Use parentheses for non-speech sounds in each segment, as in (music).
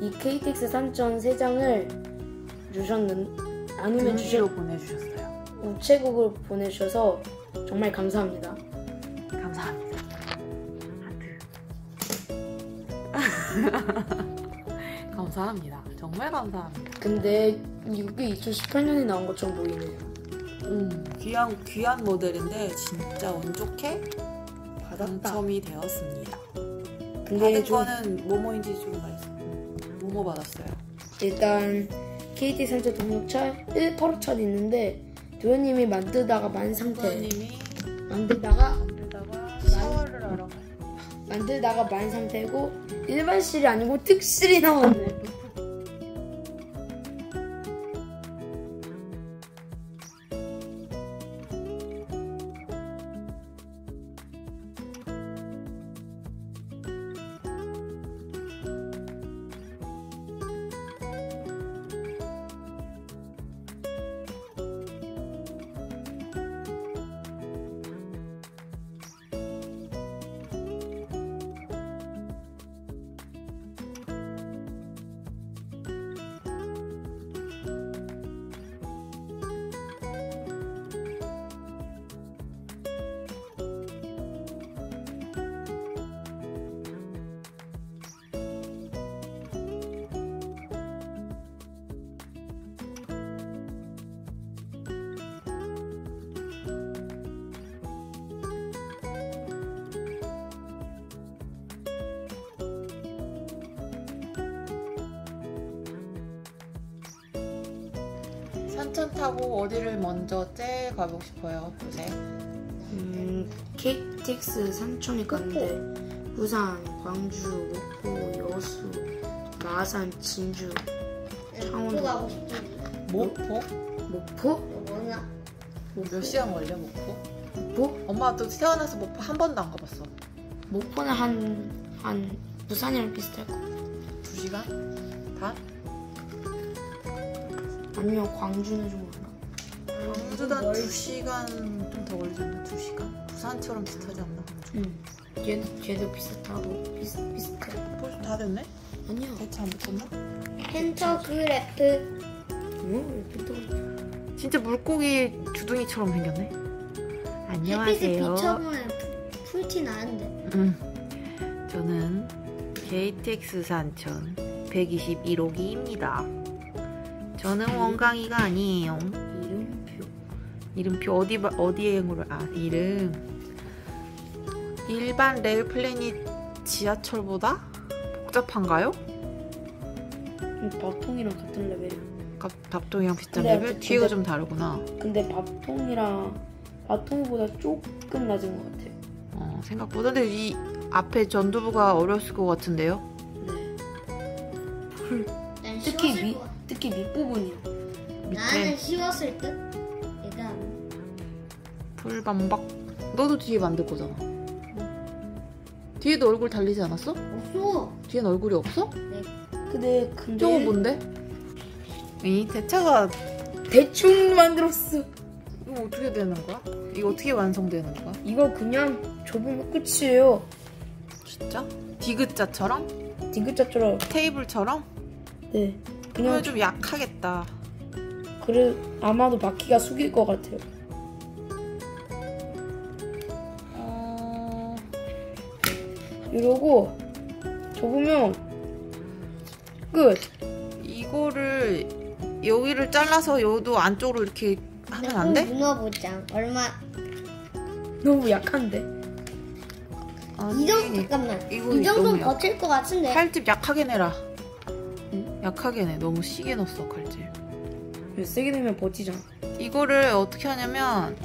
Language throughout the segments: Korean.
이 KTX 3000 3장을 주셨는 나누면 주시로 보내주셨어요. 우체국을 보내주셔서 정말 감사합니다. 감사합니다. 하트. (laughs) 감사합니다. 정말 감사합니다. 근데 이게 2018년에 나온 것처럼 보이네요. 음, 귀한 귀한 모델인데 진짜 운 좋게 받았다. 당첨이 되었습니다. 근데 받은 좀 거는 뭐뭐인지 좀 말씀. 음, 뭐뭐 받았어요. 일단 KTX 3000 동력차 185차도 있는데 도현님이 만들다가 만 상태 부모님이 만들다가 만들다가 샤워를 하러. 만들다가 만 상태고 일반실이 아니고 특실이 나왔네. 산천 타고 어디를 먼저 제일 가보고 싶어요, 요새? 음, KTX 산촌이 갔는데 부산, 광주, 목포, 여수, 마산, 진주, 창원. 목포 가고 싶은데 목포? 목포? 뭐나 몇 시간 걸려, 목포? 목포? 엄마 또 태어나서 목포 한 번도 안 가봤어. 목포는 한, 한 부산이랑 비슷할 것 같아. 두 시간? 반? 아니면 광주는 좀 멀나? 광주도 한두 시간 좀 더 걸리지 않나? 두 시간? 부산처럼 비슷하지 않나? 응. 걔도, 걔도 비슷하고 비슷, 비슷해. 벌써 다 됐네? 아니야. 대체 안 붙었나? 팬터그래프 응, 또 진짜 물고기 주둥이처럼 생겼네. 햇빛에 비춰보면 풀- 풀티 나는데 음, 저는 KTX 산천 121호기입니다. 저는 원강이가 아니에요. 이름표. 이름표 어디 봐- 어디에 물어 아 이름 일반 레일플래닛 지하철보다 복잡한가요? 음, 밥통이랑 같은 레벨이야. 가- 밥통이랑 비슷한 레벨 근데- 뒤에가 좀 다르구나. 근데 밥통이랑 밥통보다 조금 낮은 것 같아요. 어, 생각보다 근데 이 앞에 전두부가 어려웠을 것 같은데요. 네. 나는 밑에 쉬웠을 듯 일단 풀반박. 너도 뒤에 만들 거잖아. 뒤에도 얼굴 달리지 않았어? 없어 뒤엔 얼굴이 없어? 근데 근데 저거 뭔데? 이 대차가 대충 만들었어. 이거 어떻게 되는 거야? 이거 어떻게 완성되는 거야? 이거 그냥 접으면 끝이에요. 진짜? 디귿자처럼? 디귿자처럼. 테이블처럼? 네. 그러면 그냥 좀 약하겠다. 그래 아마도 바퀴가 숙일 것 같아요. 어... 이러고 접으면 끝. 이거를 여기를 잘라서 여도 안쪽으로 이렇게 하면 안 돼? 문어보장 얼마 너무 약한데. 아니, 이 정도 잠깐만 이거 이 약- 버틸 것 같은데 칼집 약하게 내라. 응? 약하게 내. 너무 시게 넣었어 칼집. 왜 세게 되면 버티잖아. 이거를 어떻게 하냐면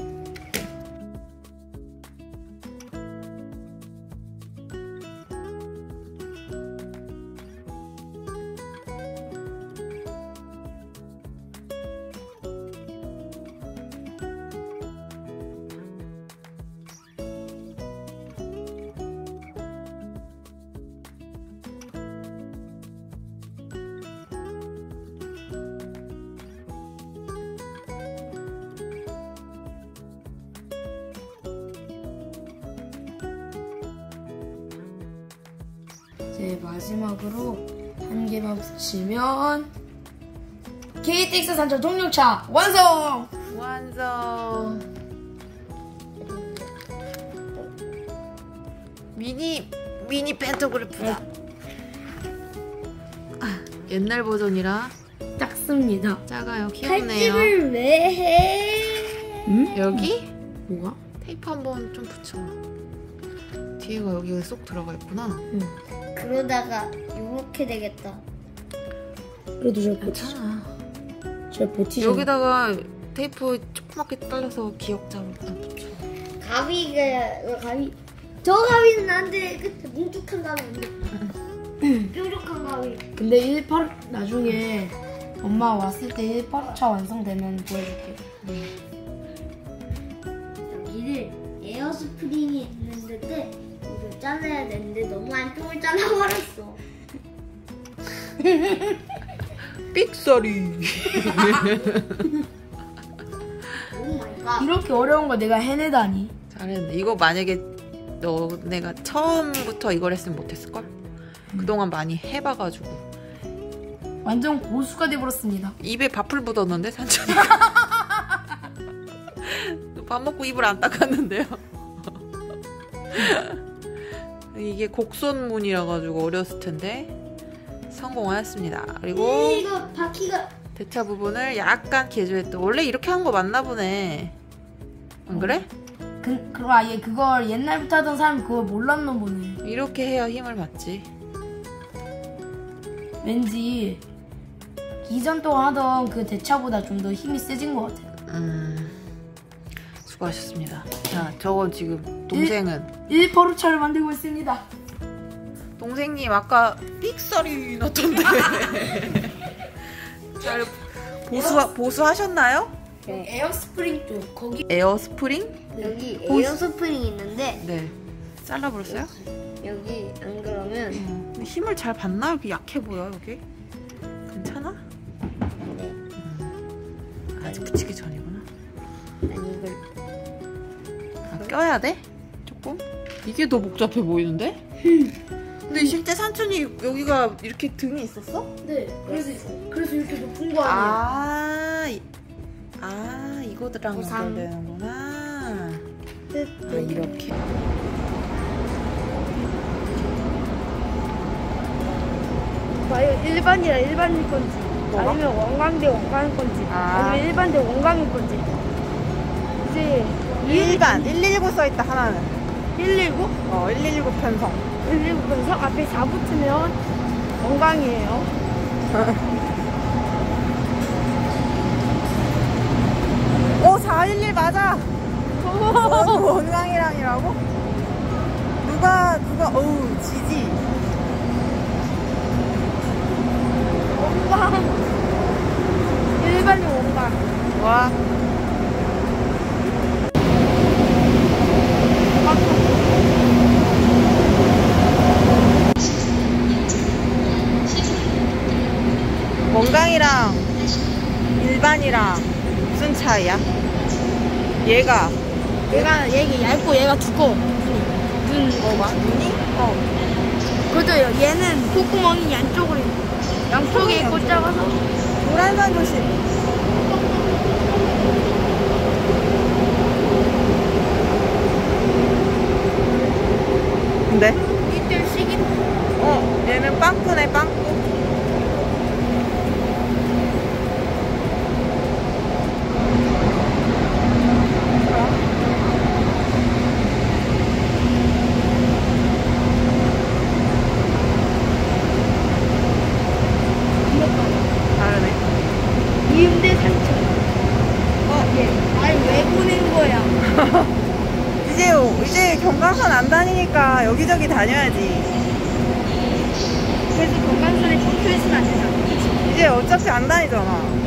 이제 마지막으로 한한 개만 붙이면 KTX 산차 동력차 완성! 완성. 미니 미니 펜터그래프다. 아, 옛날 버전이라 작습니다. 작아요. 귀엽네요. 칼집을 왜 해? 응? 여기 뭐가? 테이프 한번 좀 붙여. 뒤에가 여기가 쏙 들어가 있구나. 그러다가 이렇게 되겠다. 그래도 잘 버티죠. 괜찮아. 잘 버티죠. 여기다가 테이프 조그맣게 잘라서 기억자로 좀 붙여. 가위가 가위 저 가위는 안 돼 그 뭉툭한 가위 안돼 뾰족한 가위 근데 18 나중에 엄마 왔을 때 1파차 완성되면 보여줄게. 여기를 에어스프링이 있는데 이걸 잘라야 되는데 너무 안쪽을 잘라버렸어 삑사리. oh my god 이렇게 어려운 거 내가 해내다니. 잘했네. 이거 만약에 너네가 처음부터 이걸 했으면 못했을걸? 그동안 많이 해봐가지고 완전 고수가 돼버렸습니다. 입에 밥풀 묻었는데 산천이 (laughs) 밥 먹고 입을 안 닦았는데요 (laughs) 이게 곡선문이라 가지고 어려웠을 텐데 성공하였습니다 그리고 이거 바퀴가 대차 부분을 약간 개조했다 원래 이렇게 한 거 맞나 보네 안 그래? 그, 그럼 아예 그걸 옛날부터 하던 사람이 그걸 몰랐나 보네. 이렇게 해야 힘을 받지 왠지 이전 동안 하던 그 대차보다 좀 더 힘이 세진 것 같아요. 음, 수고하셨습니다 자 저건 지금 동생은 1퍼루차를 만들고 있습니다. 동생님 아까 삑사리 났던데 (laughs) 잘 보수 보수하셨나요? 에어스프링 쪽 거기 에어 스프링? 여기 에어스프링이 있는데 네 잘라버렸어요? 여기 안 그러면 음, 힘을 잘 받나? 여기 약해 보여 여기 괜찮아? 네. 음, 아직 붙이기 전이 껴야 돼? 조금? 이게 더 복잡해 보이는데? 근데 실제 산천이 여기가 이렇게 등이 있었어? 네 그래서 그래서 이렇게 높은 거 아니에요? 아, 이- 아 이거랑. 연결되는구나. 아 네. 이렇게. 과연 일반이라 일반일 건지 뭐가? 아니면 원광 대 원광일 건지 아. 아. 니면 일반 대 원광일 건지 이제 일반 119 써있다 하나는. 119? 어 119 편성. 119 분석 앞에 4 붙으면 원광이에요 (laughs) 오 411 맞아. (laughs) 원, 원광이랑이라고? 누가 누가 어우 지지. 원광 일반이 원광 와. 원광이랑 일반이랑 무슨 차이야? 얘가 얘가 얘가 얇고 얘가 두꺼워 눈 뭐가? 눈이? 어. 그죠 얘는 콧구멍이 양쪽으로 양쪽에 있고 작아서 노란산 조심. 근데? 이때 시기 어, 얘는 빵꾸네, 빵꾸. 다르네. 이음대 산천 어, 아니 왜 보낸 거야 이제, 이제 경강선 안 다니니까 여기저기 다녀야지. 그래서 건강선에 꽂혀 있으면 안 되잖아 이제 어차피 안 다니잖아.